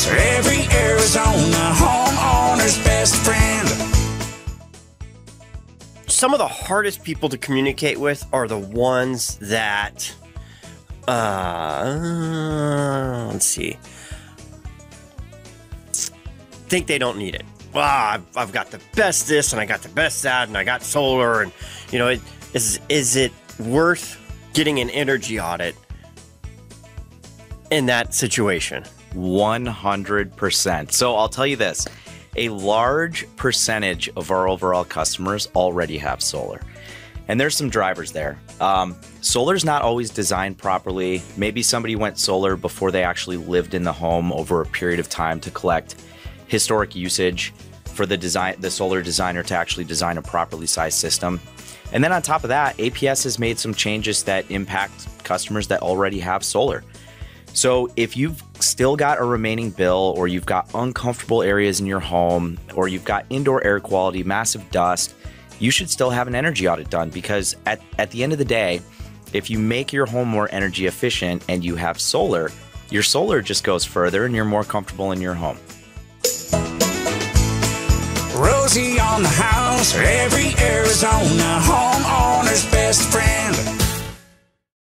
That's every Arizona homeowner's best friend. Some of the hardest people to communicate with are the ones that. Uh, let's see. Think they don't need it. Well, I've, I've got the best this and I got the best that and I got solar and, you know, it, is, is it worth getting an energy audit in that situation? 100%. So I'll tell you this a large percentage of our overall customers already have solar. And there's some drivers there. Um, solar's not always designed properly. Maybe somebody went solar before they actually lived in the home over a period of time to collect historic usage for the design the solar designer to actually design a properly sized system. And then on top of that, APS has made some changes that impact customers that already have solar. So if you've still got a remaining bill, or you've got uncomfortable areas in your home, or you've got indoor air quality, massive dust, you should still have an energy audit done because at, at the end of the day, if you make your home more energy efficient and you have solar, your solar just goes further and you're more comfortable in your home. Rosie on the house, every Arizona friend.